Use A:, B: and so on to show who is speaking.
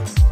A: Bye.